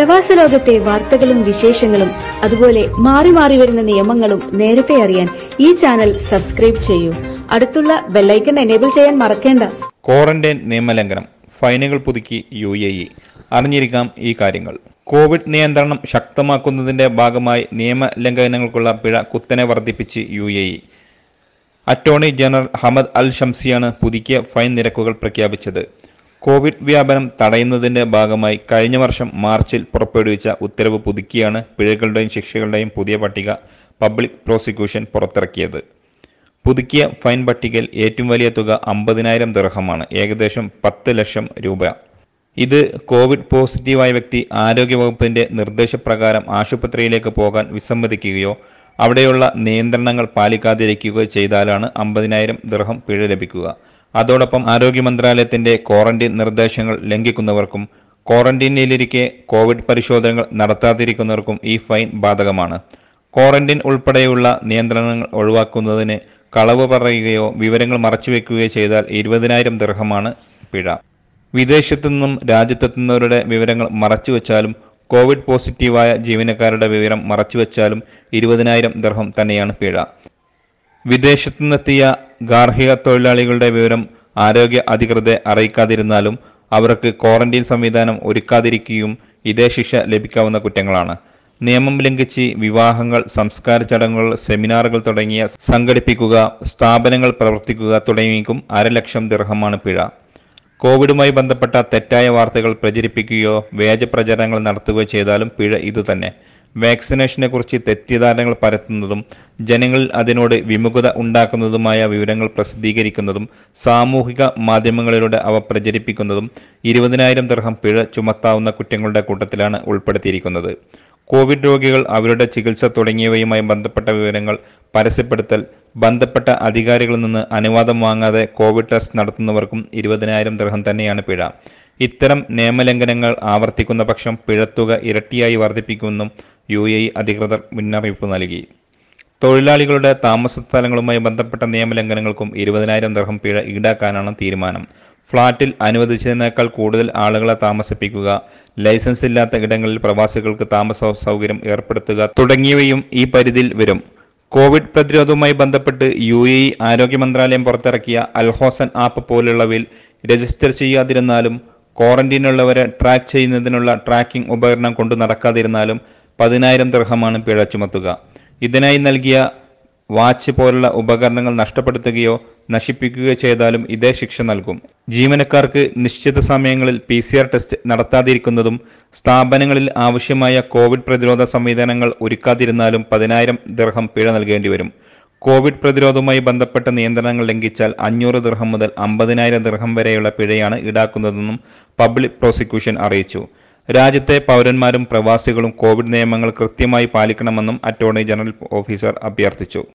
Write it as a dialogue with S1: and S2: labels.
S1: പ്രവാസ ലോകത്തെ വാർത്തകളും വിശേഷങ്ങളും അതുപോലെ മാറി മാറി വരുന്ന നിയമങ്ങളും നേരത്തെ അറിയാൻ ഈ ചാനൽ സബ്സ്ക്രൈബ് ചെയ്യൂ. അടുത്തുള്ള ബെല്ലൈക്കൺ എനേബിൾ ചെയ്യാൻ മറക്കേണ്ട.
S2: ക്വാറന്റൈൻ നിയമലംഘനം. ഫൈനുകൾ പുതുക്കി യു എ ഇ. അറിഞ്ഞിരിക്കാം ഈ കാര്യങ്ങൾ. കോവിഡ് നിയന്ത്രണം ശക്തമാക്കുന്നതിന്റെ ഭാഗമായി നിയമലംഘനങ്ങൾക്കുള്ള പിഴ കുത്തനെ വർദ്ധിപ്പിച്ച് U A E. Attorney general Hamad al ഷംസിയാണ് പുതുക്കിയ ഫൈൻ നിരക്കുകൾ പ്രഖ്യാപിച്ചത്. കോവിഡ് വ്യാപനം തടയുന്നതിന്റെ ഭാഗമായി കഴിഞ്ഞ വർഷം മാർച്ചിൽ പുറപ്പെടുവിച്ച ഉത്തരവ് പുതുക്കിയാണ് പിഴകളുടെയും ശിക്ഷകളുടെയും പുതിയ പട്ടിക പബ്ലിക് പ്രോസിക്യൂഷൻ പുറത്തിറക്കിയത്. പുതുക്കിയ ഫൈൻ പട്ടികയിൽ ഏറ്റവും വലിയ തുക അമ്പതിനായിരം ദർഹമാണ് ഏകദേശം പത്ത് ലക്ഷം രൂപ. ഇത് കോവിഡ് പോസിറ്റീവായ വ്യക്തി ആരോഗ്യവകുപ്പിന്റെ നിർദ്ദേശപ്രകാരം ആശുപത്രിയിലേക്ക് പോകാൻ വിസമ്മതിക്കുകയോ അവിടെയുള്ള നിയന്ത്രണങ്ങൾ പാലിക്കാതിരിക്കുകയോ ചെയ്താലാണ് അമ്പതിനായിരം ദിർഹം പിഴ ലഭിക്കുക. അതോടൊപ്പം ആരോഗ്യ മന്ത്രാലയത്തിന്റെ ക്വാറന്റീൻ നിർദ്ദേശങ്ങൾ ലംഘിക്കുന്നവർക്കും ക്വാറന്റീനിലിരിക്കെ കോവിഡ് പരിശോധനകൾ നടത്താതിരിക്കുന്നവർക്കും ഈ ഫൈൻ ബാധകമാണ്. ക്വാറന്റീൻ ഉൾപ്പെടെയുള്ള നിയന്ത്രണങ്ങൾ ഒഴിവാക്കുന്നതിന് കളവ് പറയുകയോ വിവരങ്ങൾ മറച്ചുവെക്കുകയോ ചെയ്താൽ ഇരുപതിനായിരം ദിർഹമാണ് പിഴ. വിദേശത്തു നിന്നും രാജ്യത്തെത്തുന്നവരുടെ വിവരങ്ങൾ മറച്ചുവെച്ചാലും കോവിഡ് പോസിറ്റീവായ ജീവനക്കാരുടെ വിവരം മറച്ചുവെച്ചാലും ഇരുപതിനായിരം ദിർഹം തന്നെയാണ് പിഴ. വിദേശത്തു നിന്നെത്തിയ ഗാർഹിക തൊഴിലാളികളുടെ വിവരം ആരോഗ്യ അധികൃതരെ അറിയിക്കാതിരുന്നാലും അവർക്ക് ക്വാറന്റീൻ സംവിധാനം ഒരുക്കാതിരിക്കുകയും ഇതേ ശിക്ഷ ലഭിക്കാവുന്ന കുറ്റങ്ങളാണ്. നിയമം ലംഘിച്ച് വിവാഹങ്ങൾ സംസ്കാര ചടങ്ങുകൾ സെമിനാറുകൾ തുടങ്ങിയ സംഘടിപ്പിക്കുക സ്ഥാപനങ്ങൾ പ്രവർത്തിക്കുക തുടങ്ങിയവയ്ക്കും അരലക്ഷം ദീർഘമാണ് പിഴ. കോവിഡുമായി ബന്ധപ്പെട്ട തെറ്റായ വാർത്തകൾ പ്രചരിപ്പിക്കുകയോ വ്യാജപ്രചരണങ്ങൾ നടത്തുകയോ ചെയ്താലും പിഴ ഇതുതന്നെ. വാക്സിനേഷനെ കുറിച്ച് തെറ്റിദ്ധാരണകൾ പരത്തുന്നതും ജനങ്ങളിൽ അതിനോട് വിമുഖത ഉണ്ടാക്കുന്നതുമായ വിവരങ്ങൾ പ്രസിദ്ധീകരിക്കുന്നതും സാമൂഹിക മാധ്യമങ്ങളിലൂടെ അവ പ്രചരിപ്പിക്കുന്നതും ഇരുപതിനായിരം ദർഹം പിഴ ചുമത്താവുന്ന കുറ്റങ്ങളുടെ കൂട്ടത്തിലാണ് ഉൾപ്പെടുത്തിയിരിക്കുന്നത്. കോവിഡ് രോഗികൾ അവരുടെ ചികിത്സ തുടങ്ങിയവയുമായി ബന്ധപ്പെട്ട വിവരങ്ങൾ പരസ്യപ്പെടുത്തൽ ബന്ധപ്പെട്ട അധികാരികളിൽ നിന്ന് അനുവാദം വാങ്ങാതെ കോവിഡ് ടെസ്റ്റ് നടത്തുന്നവർക്കും ഇരുപതിനായിരം ദർഹം തന്നെയാണ് പിഴ. ഇത്തരം നിയമലംഘനങ്ങൾ ആവർത്തിക്കുന്ന പക്ഷം പിഴത്തുക ഇരട്ടിയായി വർദ്ധിപ്പിക്കുമെന്നും യു എ അധികൃതർ മുന്നറിയിപ്പ് നൽകി. തൊഴിലാളികളുടെ താമസ സ്ഥലങ്ങളുമായി ബന്ധപ്പെട്ട നിയമലംഘനങ്ങൾക്കും ഇരുപതിനായിരം ദർഹം പിഴ ഈടാക്കാനാണ് തീരുമാനം. ഫ്ളാറ്റിൽ അനുവദിച്ചതിനേക്കാൾ കൂടുതൽ ആളുകളെ താമസിപ്പിക്കുക ലൈസൻസ് ഇല്ലാത്ത ഇടങ്ങളിൽ പ്രവാസികൾക്ക് താമസ സൗകര്യം ഏർപ്പെടുത്തുക തുടങ്ങിയവയും ഈ പരിധിയിൽ വരും. കോവിഡ് പ്രതിരോധവുമായി ബന്ധപ്പെട്ട് യു എ ആരോഗ്യ മന്ത്രാലയം പുറത്തിറക്കിയ അൽഹോസൻ ആപ്പ് പോലുള്ളവയിൽ രജിസ്റ്റർ ചെയ്യാതിരുന്നാലും ക്വാറന്റീനുള്ളവരെ ട്രാക്ക് ചെയ്യുന്നതിനുള്ള ട്രാക്കിംഗ് ഉപകരണം കൊണ്ടു നടക്കാതിരുന്നാലും പതിനായിരം ദർഹമാണ് പിഴ ചുമത്തുക. ഇതിനായി നൽകിയ വാച്ച് പോലുള്ള ഉപകരണങ്ങൾ നഷ്ടപ്പെടുത്തുകയോ നശിപ്പിക്കുകയോ ചെയ്താലും ഇതേ ശിക്ഷ നൽകും. ജീവനക്കാർക്ക് നിശ്ചിത സമയങ്ങളിൽ പി സി ആർ ടെസ്റ്റ് നടത്താതിരിക്കുന്നതും സ്ഥാപനങ്ങളിൽ ആവശ്യമായ കോവിഡ് പ്രതിരോധ സംവിധാനങ്ങൾ ഒരുക്കാതിരുന്നാലും പതിനായിരം ദർഹം പിഴ നൽകേണ്ടി വരും. കോവിഡ് പ്രതിരോധവുമായി ബന്ധപ്പെട്ട നിയന്ത്രണങ്ങൾ ലംഘിച്ചാൽ അഞ്ഞൂറ് ദർഹം മുതൽ അമ്പതിനായിരം ദർഹം വരെയുള്ള പിഴയാണ് ഈടാക്കുന്നതെന്നും പബ്ലിക് പ്രോസിക്യൂഷൻ അറിയിച്ചു. രാജ്യത്തെ പൗരന്മാരും പ്രവാസികളും കോവിഡ് നിയമങ്ങൾ കൃത്യമായി പാലിക്കണമെന്നും അറ്റോർണി ജനറൽ ഓഫീസർ അഭ്യർത്ഥിച്ചു.